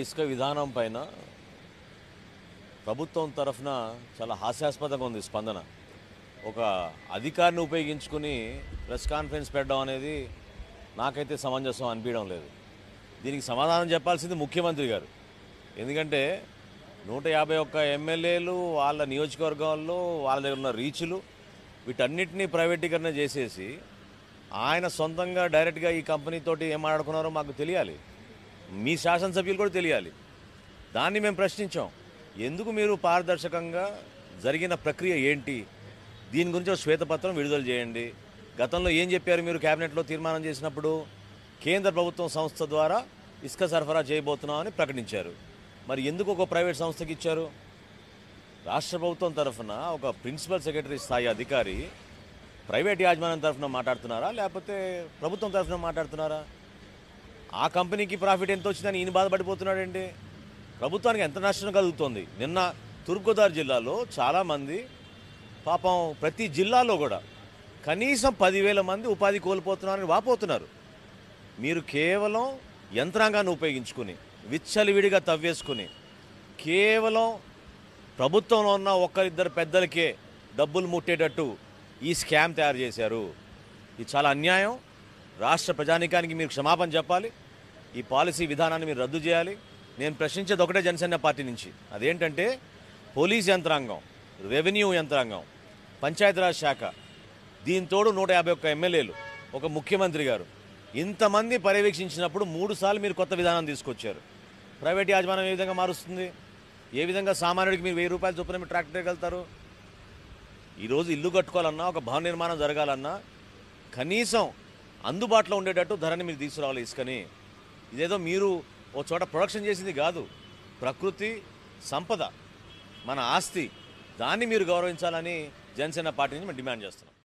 ఇసుక విధానం పైన ప్రభుత్వం తరఫున చాలా హాస్యాస్పదంగా ఉంది స్పందన. ఒక అధికారిని ఉపయోగించుకుని ప్రెస్ కాన్ఫరెన్స్ పెట్టడం అనేది నాకైతే సమంజసం అనిపించడం లేదు. దీనికి సమాధానం చెప్పాల్సింది ముఖ్యమంత్రి గారు. ఎందుకంటే నూట యాభై ఒక్క ఎమ్మెల్యేలు వాళ్ళ నియోజకవర్గాల్లో వాళ్ళ దగ్గర ఉన్న రీచ్లు వీటన్నిటినీ ప్రైవేటీకరణ చేసేసి ఆయన సొంతంగా డైరెక్ట్గా ఈ కంపెనీతోటి ఏం ఆడుకున్నారో మాకు తెలియాలి. మీ శాసనసభ్యులు కూడా తెలియాలి. దాన్ని మేము ప్రశ్నించాం. ఎందుకు మీరు పారదర్శకంగా జరిగిన ప్రక్రియ ఏంటి? దీని గురించి ఒక శ్వేతపత్రం విడుదల చేయండి. గతంలో ఏం చెప్పారు మీరు కేబినెట్లో తీర్మానం చేసినప్పుడు? కేంద్ర ప్రభుత్వం సంస్థ ద్వారా ఇసుక సరఫరా చేయబోతున్నామని ప్రకటించారు. మరి ఎందుకు ఒక ప్రైవేట్ సంస్థకి ఇచ్చారు? రాష్ట్ర ప్రభుత్వం తరఫున ఒక ప్రిన్సిపల్ సెక్రటరీ స్థాయి అధికారి ప్రైవేట్ యాజమాన్యం తరఫున మాట్లాడుతున్నారా? లేకపోతే ప్రభుత్వం తరఫున మాట్లాడుతున్నారా? ఆ కంపెనీకి ప్రాఫిట్ ఎంత వచ్చిందని ఈయన బాధపడిపోతున్నాడండి ప్రభుత్వానికి ఎంత నష్టం కలుగుతుంది? నిన్న తూర్పుగోదావరి జిల్లాలో చాలామంది పాపం ప్రతి జిల్లాలో కూడా కనీసం పదివేల మంది ఉపాధి కోల్పోతున్నారని వాపోతున్నారు. మీరు కేవలం యంత్రాంగాన్ని ఉపయోగించుకుని విచ్చలివిడిగా తవ్వేసుకుని కేవలం ప్రభుత్వంలో ఉన్న ఒక్కరిద్దరు పెద్దలకే డబ్బులు ముట్టేటట్టు ఈ స్కామ్ తయారు చేశారు. ఇది చాలా అన్యాయం. రాష్ట్ర ప్రజానికానికి మీరు క్షమాపణ చెప్పాలి. ఈ పాలసీ విధానాన్ని మీరు రద్దు చేయాలి. నేను ప్రశ్నించేది ఒకటే జనసేన పార్టీ నుంచి. అదేంటంటే పోలీస్ యంత్రాంగం రెవెన్యూ యంత్రాంగం పంచాయతీరాజ్ శాఖ దీంతోడు నూట యాభై ఒక్క ఎమ్మెల్యేలు ఒక ముఖ్యమంత్రి గారు. ఇంతమంది పర్యవేక్షించినప్పుడు మూడుసార్లు మీరు కొత్త విధానం తీసుకొచ్చారు. ప్రైవేట్ యాజమాన్యం ఏ విధంగా మారుస్తుంది? ఏ విధంగా సామాన్యుడికి మీరు వెయ్యి రూపాయలు చొప్పున మీరు ట్రాక్టర్ వెళ్తారు ఈరోజు ఇల్లు కట్టుకోవాలన్నా ఒక భవన నిర్మాణం జరగాలన్నా కనీసం అందుబాటులో ఉండేటట్టు ధరని మీరు తీసుకురావాలి ఇసుకని. ఇదేదో మీరు ఓ చోట ప్రొడక్షన్ చేసింది కాదు. ప్రకృతి సంపద మన ఆస్తి దాన్ని మీరు గౌరవించాలని జనసేన పార్టీ నుంచి మేము డిమాండ్ చేస్తున్నాం.